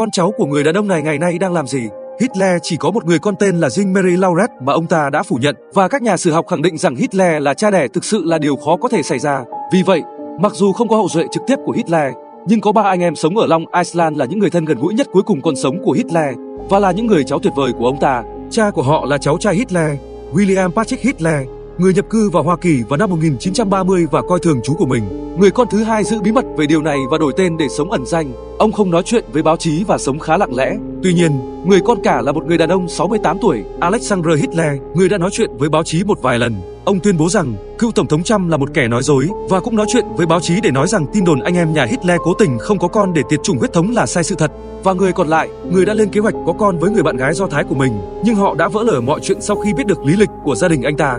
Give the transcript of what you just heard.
con cháu của người đàn ông này ngày nay đang làm gì. Hitler chỉ có một người con tên là Jean-Marie Lauret mà ông ta đã phủ nhận và các nhà sử học khẳng định rằng Hitler là cha đẻ thực sự là điều khó có thể xảy ra. Vì vậy, mặc dù không có hậu duệ trực tiếp của Hitler, nhưng có ba anh em sống ở Long Island là những người thân gần gũi nhất cuối cùng còn sống của Hitler và là những người cháu tuyệt vời của ông ta. Cha của họ là cháu trai Hitler, William Patrick Hitler, người nhập cư vào Hoa Kỳ vào năm 1930 và coi thường chú của mình. Người con thứ hai giữ bí mật về điều này và đổi tên để sống ẩn danh. Ông không nói chuyện với báo chí và sống khá lặng lẽ. Tuy nhiên, người con cả là một người đàn ông 68 tuổi, Alexander Hitler, người đã nói chuyện với báo chí một vài lần. Ông tuyên bố rằng cựu tổng thống Trump là một kẻ nói dối và cũng nói chuyện với báo chí để nói rằng tin đồn anh em nhà Hitler cố tình không có con để tiệt chủng huyết thống là sai sự thật. Và người còn lại, người đã lên kế hoạch có con với người bạn gái do thái của mình, nhưng họ đã vỡ lở mọi chuyện sau khi biết được lý lịch của gia đình anh ta.